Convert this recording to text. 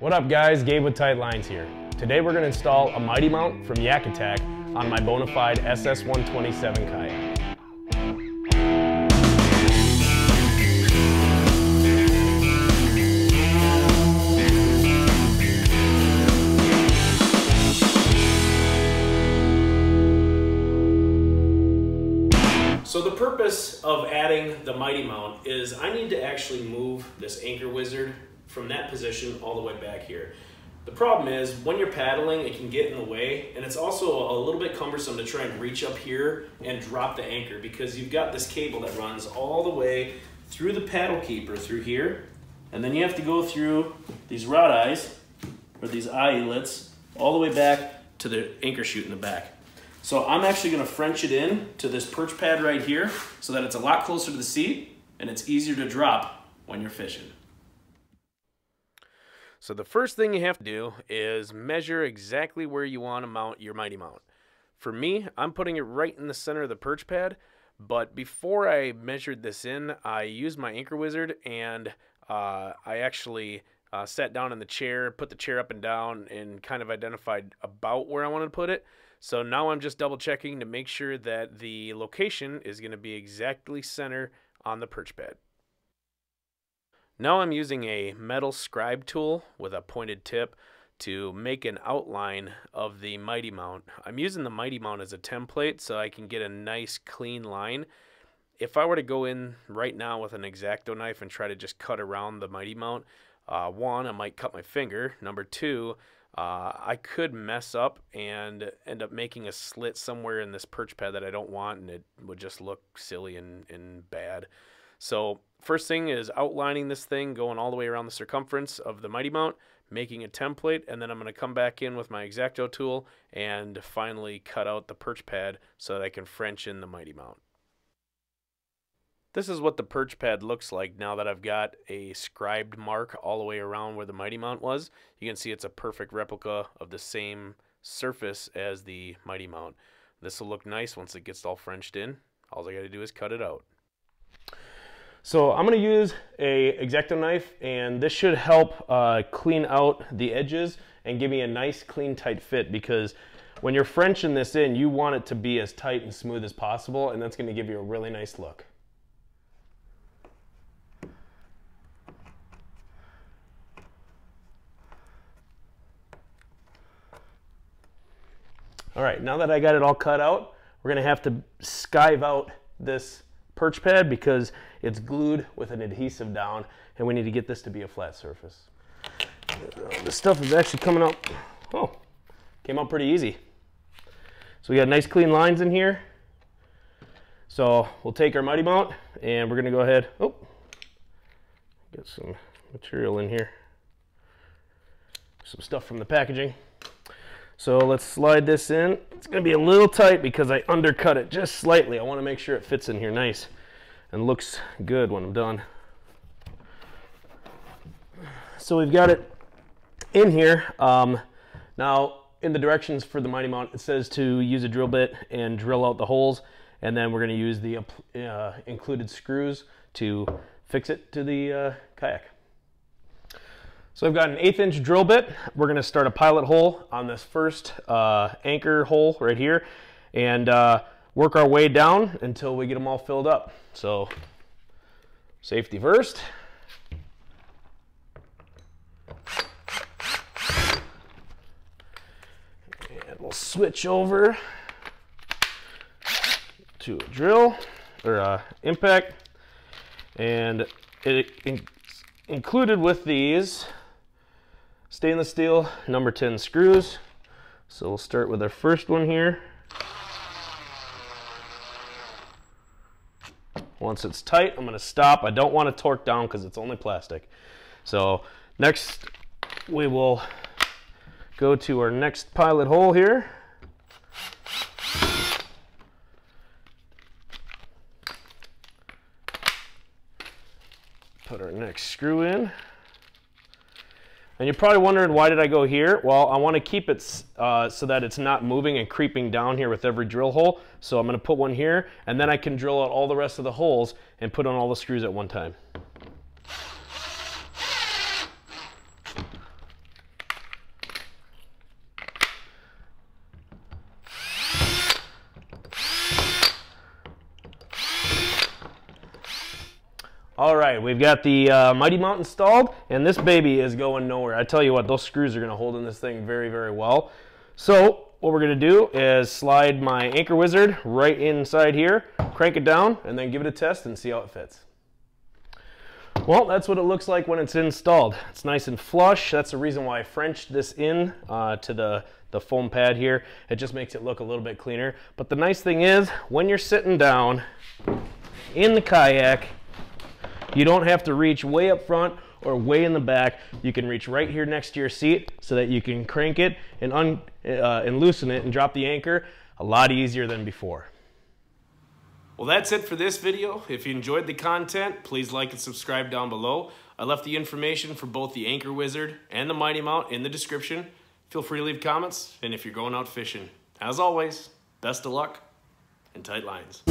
What up guys, Gabe with Tight Lines here. Today we're going to install a Mighty Mount from Yak Attack on my Bonafide SS127 kayak. So the purpose of adding the Mighty Mount is I need to actually move this anchor wizard from that position all the way back here. The problem is when you're paddling, it can get in the way, and it's also a little bit cumbersome to try and reach up here and drop the anchor because you've got this cable that runs all the way through the paddle keeper through here, and then you have to go through these rod eyes, or these eyelets, all the way back to the anchor chute in the back. So I'm actually gonna French it in to this perch pad right here so that it's a lot closer to the seat and it's easier to drop when you're fishing. So the first thing you have to do is measure exactly where you want to mount your Mighty Mount. For me, I'm putting it right in the center of the perch pad, but before I measured this in, I used my anchor wizard and uh, I actually uh, sat down in the chair, put the chair up and down, and kind of identified about where I wanted to put it. So now I'm just double checking to make sure that the location is going to be exactly center on the perch pad. Now I'm using a metal scribe tool with a pointed tip to make an outline of the Mighty Mount. I'm using the Mighty Mount as a template so I can get a nice clean line. If I were to go in right now with an X-Acto knife and try to just cut around the Mighty Mount, uh, one, I might cut my finger. Number two, uh, I could mess up and end up making a slit somewhere in this perch pad that I don't want, and it would just look silly and, and bad. So first thing is outlining this thing, going all the way around the circumference of the Mighty Mount, making a template, and then I'm going to come back in with my X-Acto tool and finally cut out the perch pad so that I can French in the Mighty Mount. This is what the perch pad looks like now that I've got a scribed mark all the way around where the Mighty Mount was. You can see it's a perfect replica of the same surface as the Mighty Mount. This will look nice once it gets all Frenched in. All I got to do is cut it out. So I'm going to use a X-Acto knife and this should help uh, clean out the edges and give me a nice clean tight fit because when you're Frenching this in you want it to be as tight and smooth as possible and that's going to give you a really nice look. All right, now that I got it all cut out, we're gonna have to skive out this perch pad because it's glued with an adhesive down and we need to get this to be a flat surface. Uh, the stuff is actually coming out, oh, came out pretty easy. So we got nice clean lines in here. So we'll take our Mighty Mount and we're gonna go ahead, oh, get some material in here. Some stuff from the packaging. So let's slide this in. It's gonna be a little tight because I undercut it just slightly. I wanna make sure it fits in here nice and looks good when I'm done. So we've got it in here. Um, now in the directions for the Mighty Mount, it says to use a drill bit and drill out the holes. And then we're gonna use the uh, included screws to fix it to the uh, kayak. So I've got an eighth inch drill bit. We're gonna start a pilot hole on this first uh, anchor hole right here and uh, work our way down until we get them all filled up. So safety first. And we'll switch over to a drill or uh, impact and it in included with these stainless steel number 10 screws. So we'll start with our first one here. Once it's tight, I'm gonna stop. I don't wanna torque down because it's only plastic. So next we will go to our next pilot hole here. Put our next screw in. And you're probably wondering, why did I go here? Well, I want to keep it uh, so that it's not moving and creeping down here with every drill hole. So I'm going to put one here, and then I can drill out all the rest of the holes and put on all the screws at one time. All right, we've got the uh, Mighty Mount installed, and this baby is going nowhere. I tell you what, those screws are going to hold in this thing very, very well. So what we're going to do is slide my Anchor Wizard right inside here, crank it down, and then give it a test and see how it fits. Well, that's what it looks like when it's installed. It's nice and flush. That's the reason why I Frenched this in uh, to the, the foam pad here. It just makes it look a little bit cleaner. But the nice thing is, when you're sitting down in the kayak, you don't have to reach way up front or way in the back. You can reach right here next to your seat so that you can crank it and, un, uh, and loosen it and drop the anchor a lot easier than before. Well, that's it for this video. If you enjoyed the content, please like and subscribe down below. I left the information for both the Anchor Wizard and the Mighty Mount in the description. Feel free to leave comments, and if you're going out fishing, as always, best of luck and tight lines.